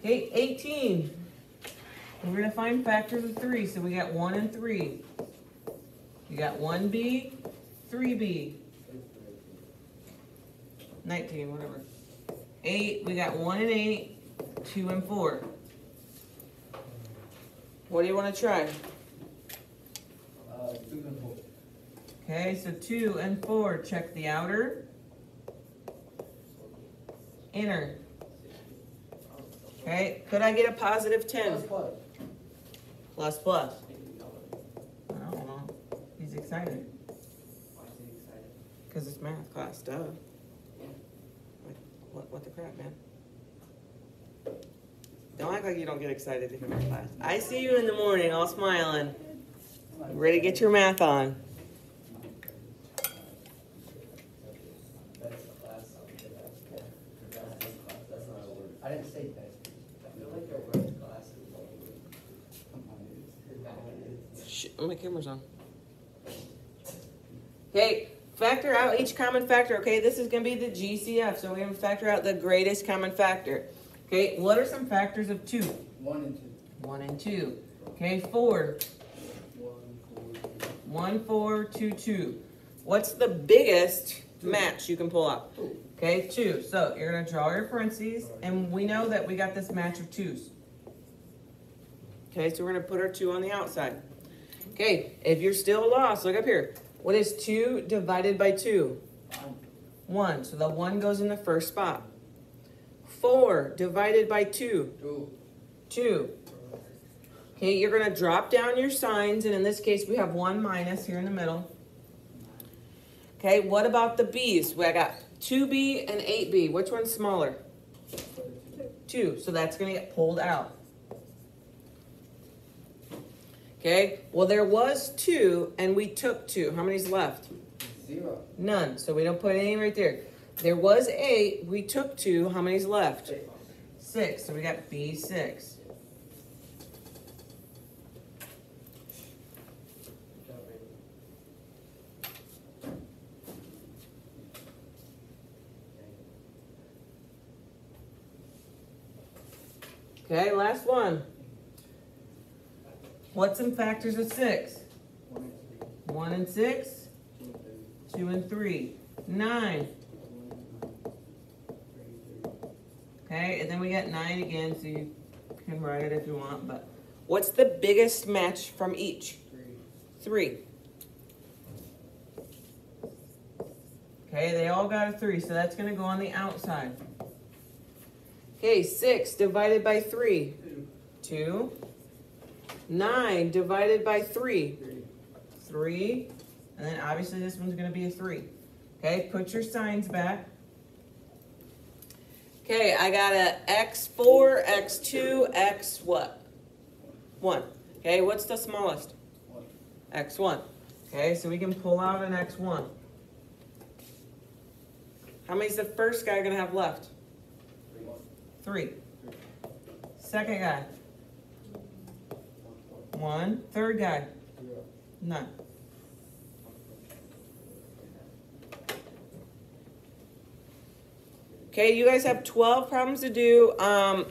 Okay, 18. We're gonna find factors of three, so we got one and three. You got one B, three B. Nineteen, whatever. Eight, we got one and eight, two and four. What do you wanna try? Uh, two and four. Okay, so two and four, check the outer. Inner. Okay, could I get a positive ten? Plus Plus plus. I don't know. He's excited. Why is he excited? Cause it's math class, duh. Like, What, what the crap, man? Don't act like you don't get excited to hear my class. I see you in the morning, all smiling, ready to get your math on. That's the class, I'll get that. That's his class, that's not a word. I didn't say that. I feel like your word class is a word. Come on, dude. That Shh, my camera's on. Okay, factor out each common factor. Okay, this is gonna be the GCF, so we're gonna factor out the greatest common factor. Okay, what are some factors of two? One and two. One and two. Okay, four. One, four, two. One, four, two, two. What's the biggest match you can pull up? Two. Okay, two. So you're gonna draw your parentheses, and we know that we got this match of twos. Okay, so we're gonna put our two on the outside. Okay, if you're still lost, look up here. What is two divided by two? One. One. So the one goes in the first spot. Four divided by two. Two. Two. Okay, you're gonna drop down your signs, and in this case, we have one minus here in the middle. Okay, what about the B's? We got two B and eight B. Which one's smaller? Two, so that's gonna get pulled out. Okay, well, there was two, and we took two. How many's left? Zero. None, so we don't put any right there. There was eight, we took two. How many's left? Six, so we got B six. Good job, Brady. Okay, last one. What's some factors of six? One and six, Two and three. nine. Okay, and then we got nine again, so you can write it if you want, but what's the biggest match from each? Three. Three. Okay, they all got a three, so that's gonna go on the outside. Okay, six divided by three, Two. Two. Nine divided by three, Three. three. And then obviously this one's gonna be a three. Okay, put your signs back. Okay, I got a X four, X two, X what? One. Okay, what's the smallest? One. X1. Okay, so we can pull out an X1. How many's the first guy gonna have left? Three. Three. Second guy, One. Third guy, none. Okay, you guys have 12 problems to do. Um,